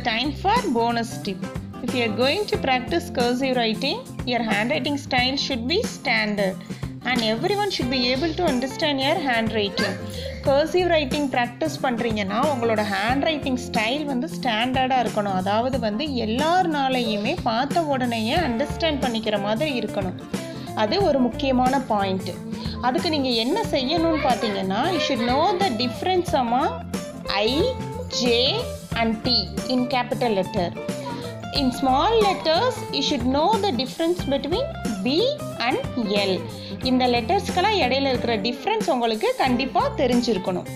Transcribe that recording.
the time for bonus tip. Going to practice cursive writing practice hand writing style should be standard and everyone should be able to to understand hand writing cursive writing practice பண்ணுறீங்கன்னா உங்களோட hand writing style வந்து ஸ்டாண்டர்டாக இருக்கணும் அதாவது வந்து எல்லாருனாலையுமே பார்த்த உடனேயே understand பண்ணிக்கிற மாதிரி இருக்கணும் அது ஒரு முக்கியமான பாயிண்ட்டு அதுக்கு நீங்கள் என்ன செய்யணும்னு பார்த்தீங்கன்னா you should know the difference அம்மா I J and T in capital letter in small letters you should know the difference between B and L இந்த லெட்டர்ஸ்க்கெல்லாம் இடையில இருக்கிற டிஃப்ரென்ஸ் உங்களுக்கு கண்டிப்பாக தெரிஞ்சிருக்கணும்.